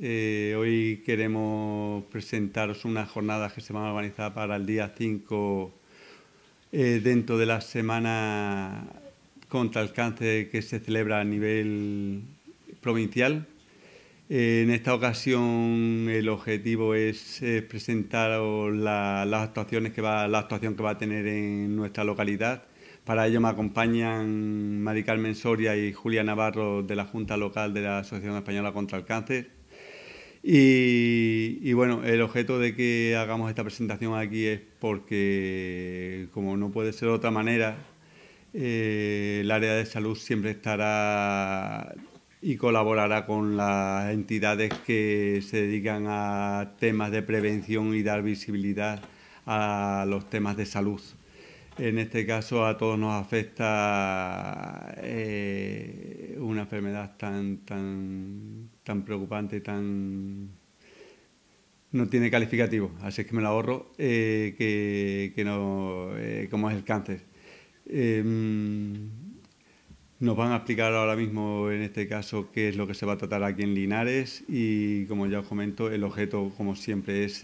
Eh, hoy queremos presentaros una jornada que se va a organizar para el día 5 eh, dentro de la semana contra el cáncer que se celebra a nivel provincial. Eh, en esta ocasión el objetivo es presentar las actuaciones que va, la actuación que va a tener en nuestra localidad para ello me acompañan Mari Carmen Soria y Julia Navarro de la Junta Local de la Asociación Española contra el Cáncer. Y, bueno, el objeto de que hagamos esta presentación aquí es porque, como no puede ser de otra manera, eh, el área de salud siempre estará y colaborará con las entidades que se dedican a temas de prevención y dar visibilidad a los temas de salud. En este caso a todos nos afecta eh, una enfermedad tan, tan, tan preocupante, tan no tiene calificativo, así es que me lo ahorro, eh, que, no, eh, como es el cáncer. Em, nos van a explicar ahora mismo, en este caso, qué es lo que se va a tratar aquí en Linares y, como ya os comento, el objeto, como siempre, es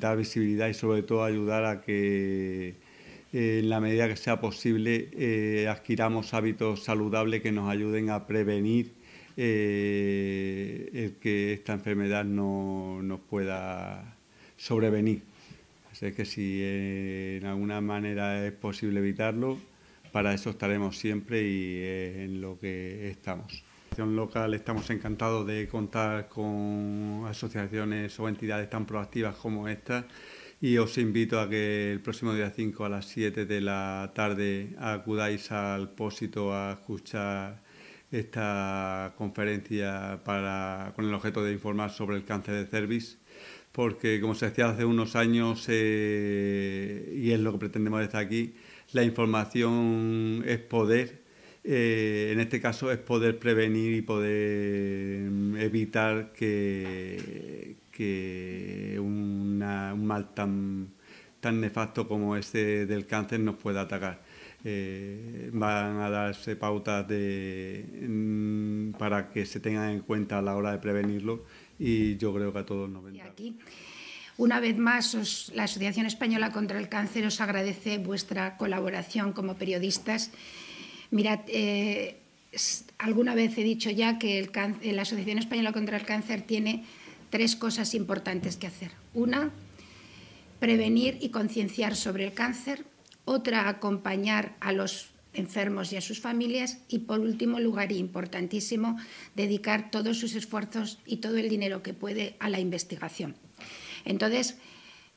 dar visibilidad y, sobre todo, ayudar a que en la medida que sea posible, eh, adquiramos hábitos saludables que nos ayuden a prevenir eh, el que esta enfermedad no nos pueda sobrevenir. Así que si eh, en alguna manera es posible evitarlo, para eso estaremos siempre y en lo que estamos. Local estamos encantados de contar con asociaciones o entidades tan proactivas como esta y os invito a que el próximo día 5 a las 7 de la tarde acudáis al Pósito a escuchar esta conferencia para, con el objeto de informar sobre el cáncer de cervix, porque como se decía hace unos años, eh, y es lo que pretendemos desde aquí, la información es poder, eh, en este caso es poder prevenir y poder evitar que, que un mal tan, tan nefasto como este del cáncer nos pueda atacar. Eh, van a darse pautas de, mm, para que se tengan en cuenta a la hora de prevenirlo y yo creo que a todos nos vendrá. Una vez más, la Asociación Española contra el Cáncer os agradece vuestra colaboración como periodistas. Mirad, eh, alguna vez he dicho ya que la Asociación Española contra el Cáncer tiene tres cosas importantes que hacer. Una, prevenir y concienciar sobre el cáncer. Otra, acompañar a los enfermos y a sus familias. Y por último lugar, y importantísimo, dedicar todos sus esfuerzos y todo el dinero que puede a la investigación. Entonces,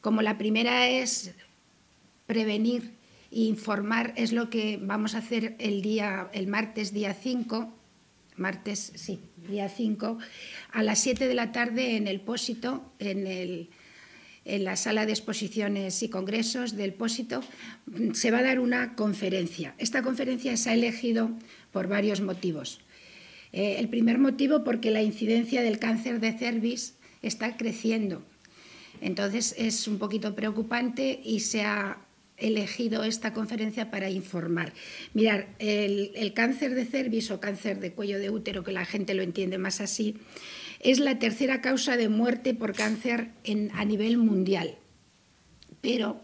como la primera es prevenir e informar, es lo que vamos a hacer el, día, el martes día 5, martes, sí, día 5, a las 7 de la tarde en el Pósito, en, el, en la sala de exposiciones y congresos del Pósito, se va a dar una conferencia. Esta conferencia se ha elegido por varios motivos. Eh, el primer motivo porque la incidencia del cáncer de cervix está creciendo. Entonces es un poquito preocupante y se ha elegido esta conferencia para informar. Mirar, el, cáncer de cervix o cáncer de cuello de útero, que la gente lo entiende más así, es la tercera causa de muerte por cáncer a nivel mundial. Pero,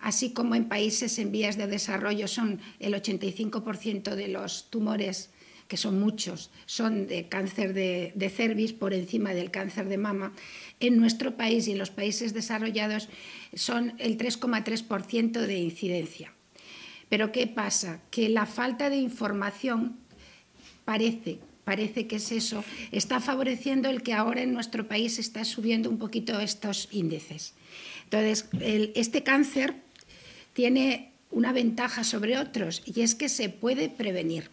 así como en países en vías de desarrollo son el 85% de los tumores que son muchos, son de cáncer de, de cervix por encima del cáncer de mama, en nuestro país y en los países desarrollados son el 3,3% de incidencia. Pero ¿qué pasa? Que la falta de información parece, parece que es eso, está favoreciendo el que ahora en nuestro país está subiendo un poquito estos índices. Entonces, este cáncer tiene una ventaja sobre otros y es que se puede prevenir.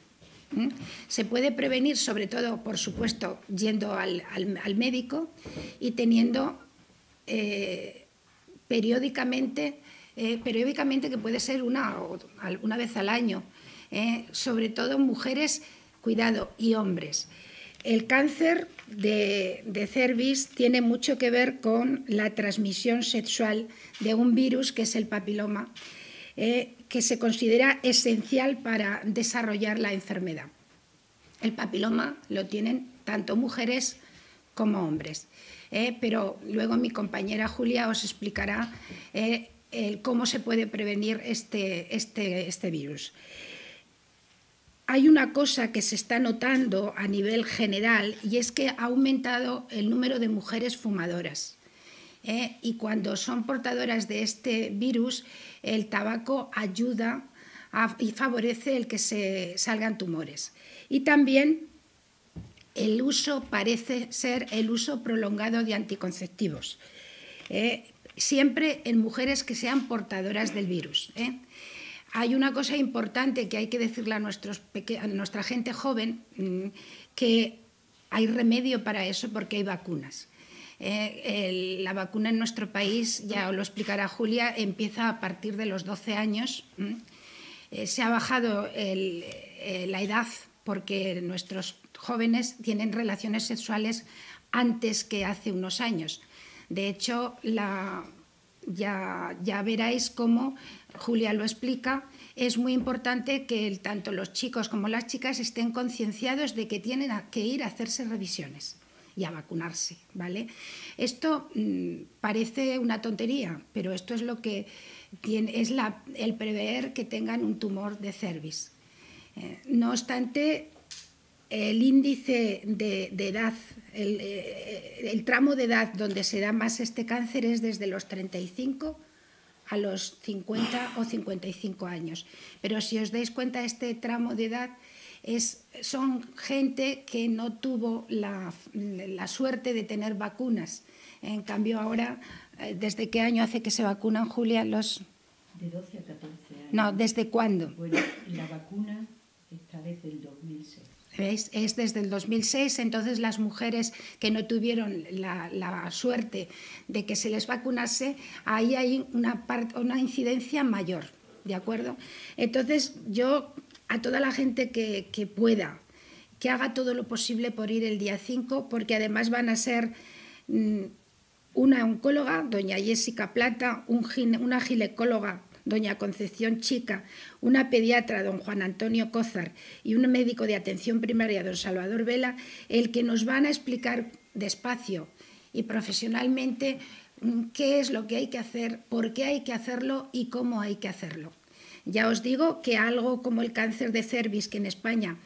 Se puede prevenir, sobre todo, por supuesto, yendo al, médico y teniendo eh, periódicamente, eh, periódicamente, que puede ser una, una vez al año, eh, sobre todo mujeres, cuidado, y hombres. El cáncer de, de, cervix tiene mucho que ver con la transmisión sexual de un virus que es el papiloma que se considera esencial para desarrollar la enfermedad. El papiloma lo tienen tanto mujeres como hombres. ¿eh? pero luego mi compañera Julia os explicará eh, cómo se puede prevenir este, este, este virus. Hay una cosa que se está notando a nivel general y es que ha aumentado el número de mujeres fumadoras. ¿Eh? Y cuando son portadoras de este virus, el tabaco ayuda y favorece el que se salgan tumores. Y también el uso parece ser el uso prolongado de anticonceptivos, ¿eh? siempre en mujeres que sean portadoras del virus. ¿eh? Hay una cosa importante que hay que decirle a, nuestra gente joven, mm, que hay remedio para eso porque hay vacunas. ¿Eh? la vacuna en nuestro país, ya lo explicará Julia, empieza a partir de los 12 años. se ha bajado la edad porque nuestros jóvenes tienen relaciones sexuales antes que hace unos años. De hecho, ya veréis cómo Julia lo explica, es muy importante que tanto los chicos como las chicas estén concienciados de que tienen que ir a hacerse revisiones y a vacunarse, ¿vale? Esto mm, parece una tontería, pero esto es lo que es el prever que tengan un tumor de cervix. Eh, no obstante, el índice de, edad, eh, el, tramo de edad donde se da más este cáncer es desde los 35 a los 50 o 55 años. Pero si os dais cuenta, este tramo de edad es, son gente que no tuvo la, suerte de tener vacunas. En cambio, ahora, eh, ¿desde qué año hace que se vacunan, Julia? Los... De 12 a 14 años. No, ¿desde cuándo? Bueno, la vacuna está desde el 2006. Es desde el 2006, entonces las mujeres que no tuvieron la, suerte de que se les vacunase, ahí hay una, una incidencia mayor, ¿de acuerdo? Entonces yo a toda la gente que, pueda, que haga todo lo posible por ir el día 5, porque además van a ser mm, una oncóloga, doña Jessica Plata, una ginecóloga, doña Concepción Chica, una pediatra, don Juan Antonio Cózar, y un médico de atención primaria, don Salvador Vela, el que nos van a explicar despacio y profesionalmente mm, qué es lo que hay que hacer, por qué hay que hacerlo y cómo hay que hacerlo. Ya os digo que algo como el cáncer de cervix, que en España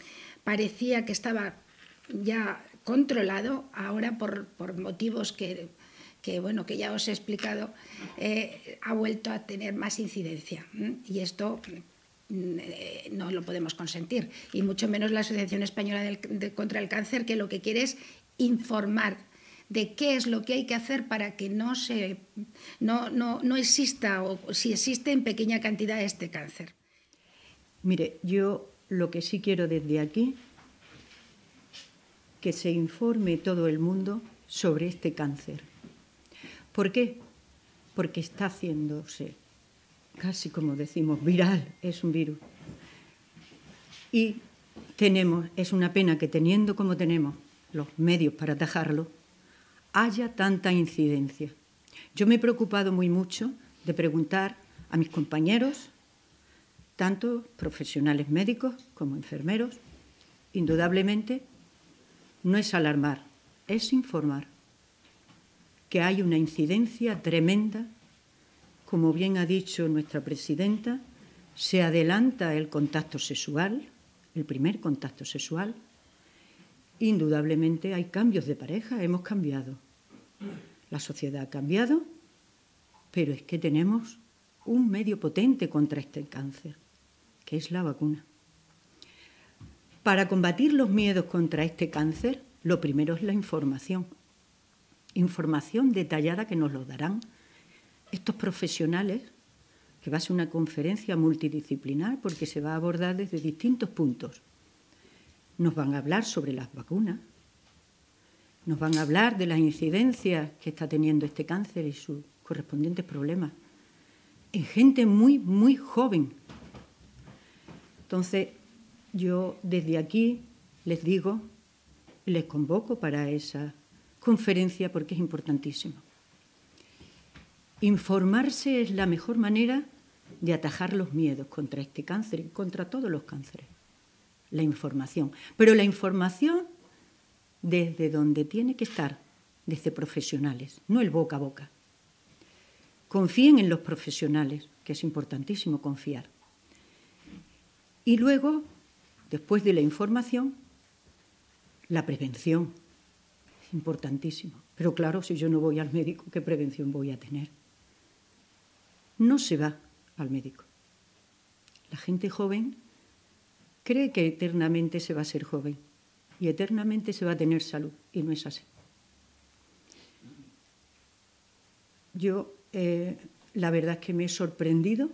parecía que estaba ya controlado, ahora por, motivos que que bueno, que ya os he explicado, eh, ha vuelto a tener más incidencia. Y esto mm, eh, no lo podemos consentir. Y mucho menos la Asociación Española contra el Cáncer, que lo que quiere es informar de qué es lo que hay que hacer para que no, se, no, no, no exista o si existe en pequeña cantidad este cáncer. Mire, yo lo que sí quiero desde aquí, que se informe todo el mundo sobre este cáncer ¿Por qué? Porque está haciéndose, casi como decimos, viral, es un virus. Y tenemos, es una pena que teniendo como tenemos los medios para atajarlo, haya tanta incidencia. Yo me he preocupado muy mucho de preguntar a mis compañeros, tanto profesionales médicos como enfermeros, indudablemente no es alarmar, es informar que hay una incidencia tremenda. Como bien ha dicho nuestra presidenta, se adelanta el contacto sexual, el primer contacto sexual. Indudablemente hay cambios de pareja, hemos cambiado. La sociedad ha cambiado, pero es que tenemos un medio potente contra este cáncer, que es la vacuna. Para combatir los miedos contra este cáncer, lo primero es la información información detallada que nos lo darán estos profesionales, que va a ser una conferencia multidisciplinar porque se va a abordar desde distintos puntos. Nos van a hablar sobre las vacunas, nos van a hablar de las incidencias que está teniendo este cáncer y sus correspondientes problemas en gente muy, muy joven. Entonces, yo desde aquí les digo, les convoco para esa conferencia porque es importantísimo. Informarse es la mejor manera de atajar los miedos contra este cáncer y contra todos los cánceres. La información. Pero la información desde donde tiene que estar, desde profesionales, no el boca a boca. Confíen en los profesionales, que es importantísimo confiar. Y luego, después de la información, la prevención. Es importantísimo. Pero claro, si yo no voy al médico, ¿qué prevención voy a tener? No se va al médico. La gente joven cree que eternamente se va a ser joven y eternamente se va a tener salud, y no es así. Yo, eh, la verdad es que me he sorprendido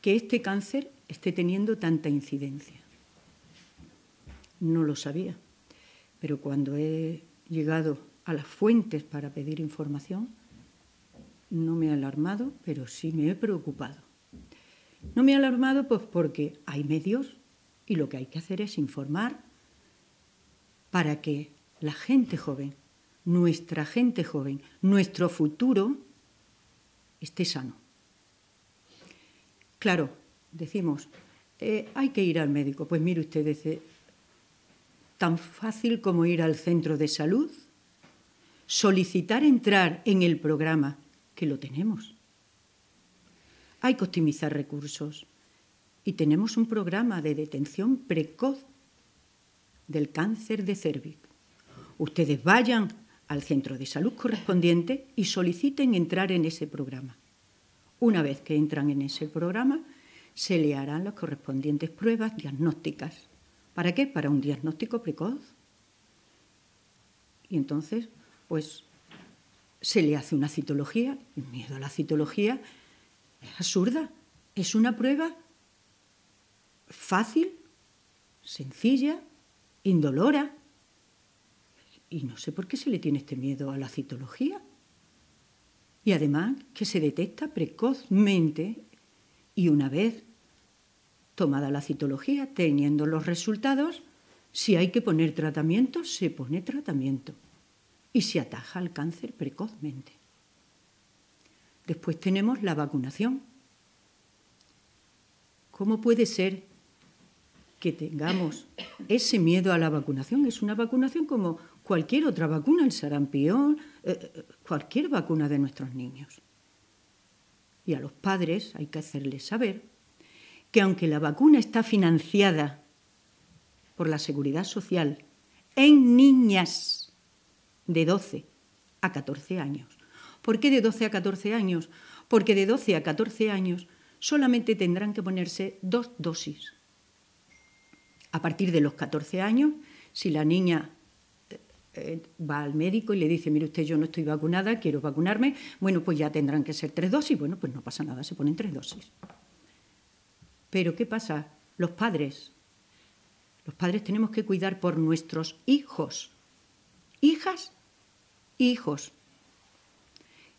que este cáncer esté teniendo tanta incidencia. No lo sabía, pero cuando he llegado a las fuentes para pedir información, no me he alarmado, pero sí me he preocupado. No me he alarmado pues porque hay medios y lo que hay que hacer es informar para que la gente joven, nuestra gente joven, nuestro futuro esté sano. Claro, decimos, eh, hay que ir al médico. Pues mire usted, dice, tan fácil como ir al centro de salud, solicitar entrar en el programa, que lo tenemos. Hay que optimizar recursos y tenemos un programa de detención precoz del cáncer de cervix. Ustedes vayan al centro de salud correspondiente y soliciten entrar en ese programa. Una vez que entran en ese programa, se le harán las correspondientes pruebas diagnósticas. ¿Para qué? Para un diagnóstico precoz. Y entonces, pues, se le hace una citología. El miedo a la citología es absurda. Es una prueba fácil, sencilla, indolora. Y no sé por qué se le tiene este miedo a la citología. Y además que se detecta precozmente y una vez tomada la citología, teniendo los resultados, si hay que poner tratamiento, se pone tratamiento y se ataja al cáncer precozmente. Después tenemos la vacunación. ¿Cómo puede ser que tengamos ese miedo a la vacunación. Es una vacunación como cualquier otra vacuna, el sarampión, eh, eh, cualquier vacuna de nuestros niños. Y a los padres hay que hacerles saber que aunque la vacuna está financiada por la seguridad social en niñas de 12 a 14 años. ¿Por qué de 12 a 14 años? Porque de 12 a 14 años solamente tendrán que ponerse dos dosis a partir de los 14 años, si la niña eh, eh, va al médico y le dice, mire usted, yo no estoy vacunada, quiero vacunarme, bueno, pues ya tendrán que ser tres dosis. Bueno, pues no pasa nada, se ponen tres dosis. Pero ¿qué pasa? Los padres. Los padres tenemos que cuidar por nuestros hijos. Hijas, hijos.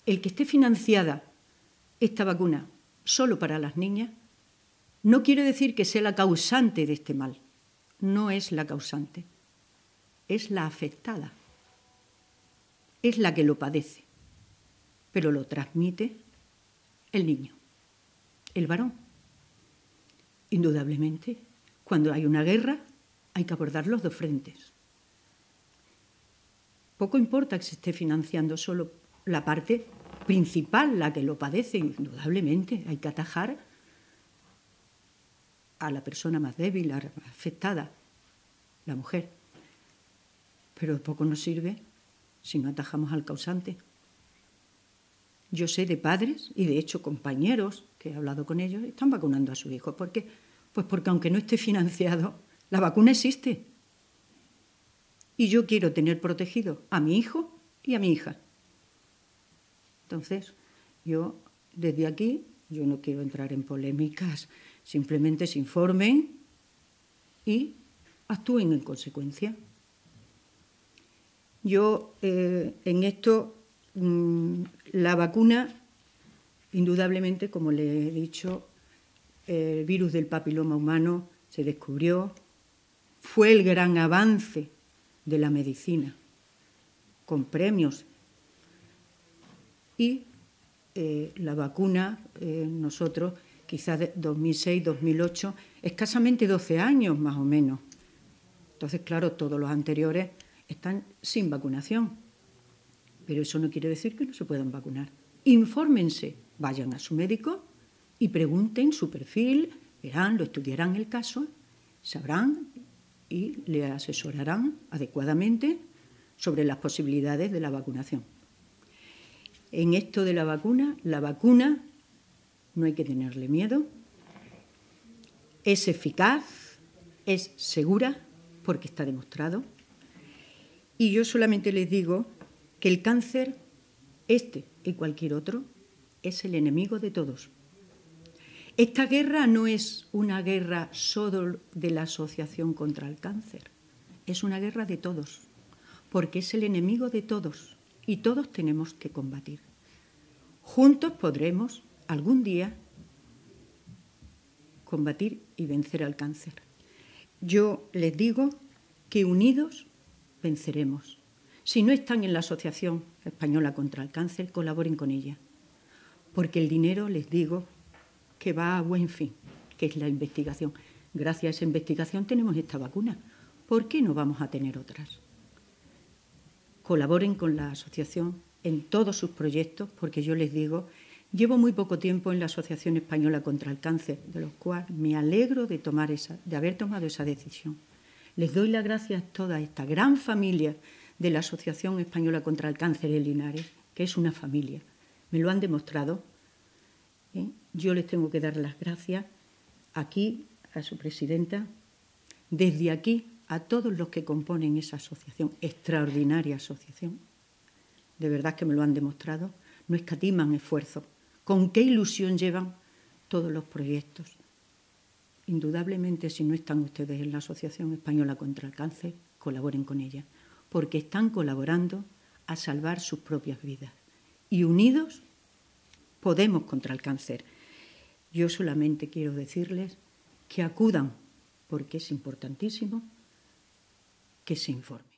El que esté financiada esta vacuna solo para las niñas no quiere decir que sea la causante de este mal no es la causante, es la afectada, es la que lo padece, pero lo transmite el niño, el varón. Indudablemente, cuando hay una guerra hay que abordar los dos frentes. Poco importa que se esté financiando solo la parte principal, la que lo padece, indudablemente, hay que atajar a la persona más débil, afectada, la mujer. Pero poco nos sirve si no atajamos al causante. Yo sé de padres y de hecho compañeros que he hablado con ellos, están vacunando a sus hijos. ¿Por qué? Pues porque aunque no esté financiado, la vacuna existe. Y yo quiero tener protegido a mi hijo y a mi hija. Entonces, yo desde aquí, yo no quiero entrar en polémicas Simplemente se informen y actúen en consecuencia. Yo eh, en esto, mm, la vacuna, indudablemente, como le he dicho, el virus del papiloma humano se descubrió, fue el gran avance de la medicina, con premios. Y eh, la vacuna, eh, nosotros quizás 2006, 2008, escasamente 12 años más o menos. Entonces, claro, todos los anteriores están sin vacunación. Pero eso no quiere decir que no se puedan vacunar. Infórmense, vayan a su médico y pregunten su perfil, verán, lo estudiarán el caso, sabrán y le asesorarán adecuadamente sobre las posibilidades de la vacunación. En esto de la vacuna, la vacuna no hay que tenerle miedo, es eficaz, es segura, porque está demostrado. Y yo solamente les digo que el cáncer, este y cualquier otro, es el enemigo de todos. Esta guerra no es una guerra solo de la Asociación contra el Cáncer, es una guerra de todos, porque es el enemigo de todos y todos tenemos que combatir. Juntos podremos algún día combatir y vencer al cáncer. Yo les digo que unidos venceremos. Si no están en la Asociación Española contra el Cáncer, colaboren con ella, porque el dinero, les digo, que va a buen fin, que es la investigación. Gracias a esa investigación tenemos esta vacuna. ¿Por qué no vamos a tener otras? Colaboren con la asociación en todos sus proyectos, porque yo les digo Llevo muy poco tiempo en la Asociación Española contra el Cáncer, de lo cual me alegro de, tomar esa, de haber tomado esa decisión. Les doy las gracias a toda esta gran familia de la Asociación Española contra el Cáncer en Linares, que es una familia. Me lo han demostrado. ¿eh? Yo les tengo que dar las gracias aquí a su presidenta, desde aquí a todos los que componen esa asociación, extraordinaria asociación. De verdad que me lo han demostrado. No escatiman esfuerzos con qué ilusión llevan todos los proyectos. Indudablemente, si no están ustedes en la Asociación Española contra el Cáncer, colaboren con ella, porque están colaborando a salvar sus propias vidas. Y unidos podemos contra el cáncer. Yo solamente quiero decirles que acudan, porque es importantísimo que se informen.